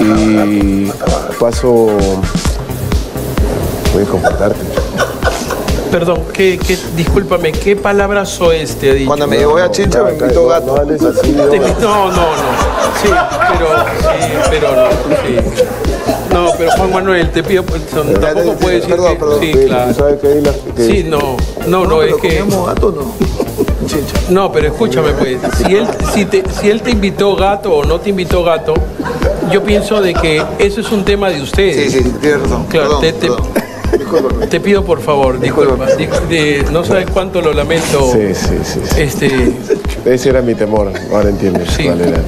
y paso... Puedes comportarte. Perdón, ¿qué, qué, discúlpame, ¿qué palabra soez te ha dicho? Cuando me llevó a Chincha me invitó gato. no. No, no. Sí, pero, sí, pero no. Sí. No, pero Juan Manuel, te pido, tampoco puedes decir Perdón, perdón. Sí, claro. sabes que... Sí, no, no, no, es que... comíamos gato no. Chincha. No, pero escúchame pues, si él, si, te, si él te invitó gato o no te invitó gato, yo pienso de que eso es un tema de ustedes. Sí, sí, tienes razón. Claro, Perdón, te- te- perdón. Discúlpame. Te pido por favor, disculpa, dis- de- no sabes cuánto lo lamento. Sí, sí, sí. sí. Este, Ese era mi temor, ahora entiendo Sí. cuál era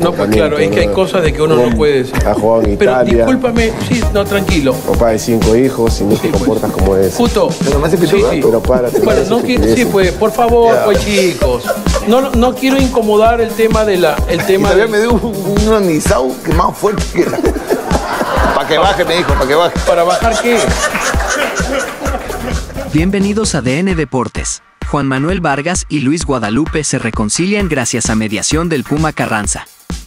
no, pues claro, es que hay cosas de que uno no puede decir. Ha jugado en Pero Italia, discúlpame, sí, no, tranquilo. papá de cinco hijos y no te Sí, pues. comportas como es. Justo. Pero me hace pichón gato. Pero párate, Bueno, no quiero, sí, pues, por favor, pues chicos. No, no quiero incomodar el tema de la, el tema todavía de- me dio un, un anisau que más fuerte que la... Para que baje, me dijo, para que baje. para bajar qué. Bienvenidos a DN Deportes. Juan Manuel Vargas y Luis Guadalupe se reconcilian gracias a mediación del Puma Carranza.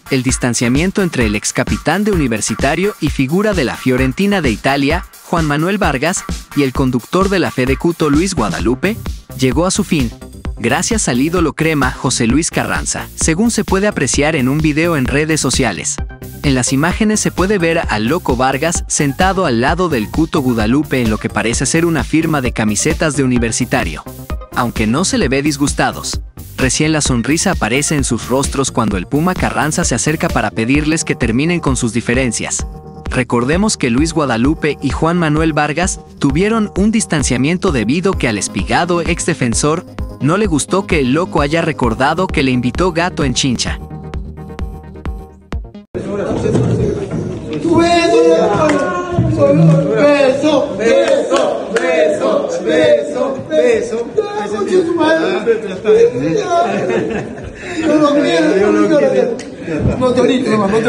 El distanciamiento entre el ex capitán de Universitario y figura de la Fiorentina de Italia, Juan Manuel Vargas, y el conductor de la Fede Cuto Luis Guadalupe, llegó a su fin, gracias al ídolo crema José Luis Carranza, según se puede apreciar en un video en redes sociales. En las imágenes se puede ver al loco Vargas sentado al lado del Cuto Guadalupe en lo que parece ser una firma de camisetas de universitario. Aunque no se le ve disgustados. Recién la sonrisa aparece en sus rostros cuando el Puma Carranza se acerca para pedirles que terminen con sus diferencias. Recordemos que Luis Guadalupe y Juan Manuel Vargas tuvieron un distanciamiento debido que al espigado ex defensor no le gustó que el loco haya recordado que le invitó gato en chincha.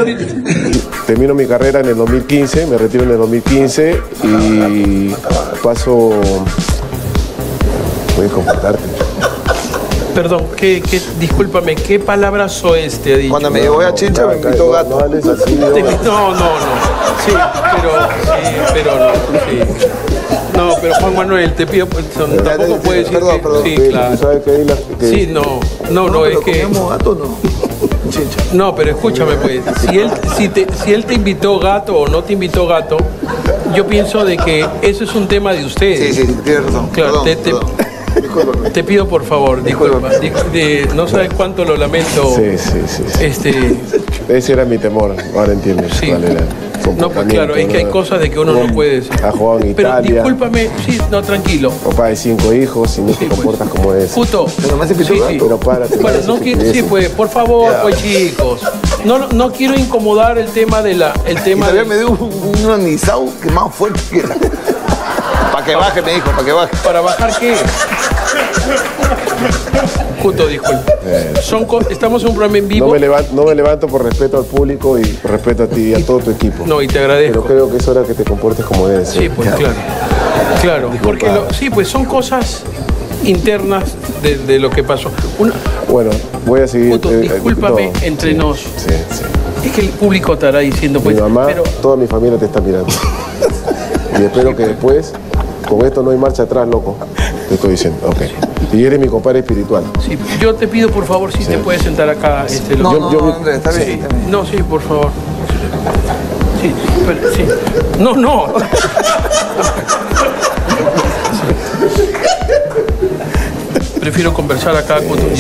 Ahorita. Termino mi carrera en el 2015, me retiro en el 2015 y paso... Puedes comportarte. Perdón, ¿qué, qué, discúlpame, ¿qué palabra soez te dicho? Cuando me llevó a Chincha me invitó gato. No, no, no. Sí, pero, sí, pero no. Sí. Pero Juan Manuel, te pido, pues, tampoco puedes decir Perdón, que- perdón. Sí, Que claro. sabes que hay las que... Sí, no, no, no, es pero que... gato no. Chincha. No, pero escúchame pues, si él, si, te, si él te invitó gato o no te invitó gato, yo pienso de que eso es un tema de ustedes. Sí, sí, tienes razón. Claro, Perdón, te- te- perdón. Discúlpame. Te pido por favor, disculpa, de- no sabes cuánto lo lamento. Sí, sí, sí. sí. Este, Ese era mi temor, ahora entiendo Sí. el no, pues claro, es que hay cosas de que uno no puede decir. Ha jugado en Pero Italia, discúlpame, sí, no, tranquilo. papá de cinco hijos y no te Sí, pues. comportas como es. Justo. Pero me hace pichón gato. Pero párate, Bueno, no que quiero, quieres- sí, pues, por favor, Ya. pues chicos. No, no quiero incomodar el tema de la, el tema todavía de- me dio un, un anisau que más fuerte que la... Para que baje, me dijo, para que baje. ¿Para bajar qué? Justo, disculpa. Son co- estamos en un programa en vivo. No me, levanto, no me levanto por respeto al público y por respeto a ti y a todo tu equipo. No, y te Pero agradezco. creo que es hora que te comportes como debes ser. Sí, pues claro. Claro, porque lo- sí, pues son cosas internas de, de lo que pasó. Una- Bueno, voy a seguir. Puto, eh, discúlpame, no, entre sí, nos. Sí, sí. es que el público estará diciendo, pues, Mi mamá, pero toda mi familia te está mirando. y espero que después, con esto no hay marcha atrás, loco. Te estoy diciendo, ok. Y eres mi compadre espiritual. sí, yo te pido por favor si te puedes sentar acá. Este, No, lo- no, yo- no, Andrés, está bien. Sí. está bien. No, sí, por favor. Sí, pero, sí. No, no. Prefiero conversar acá con tu- te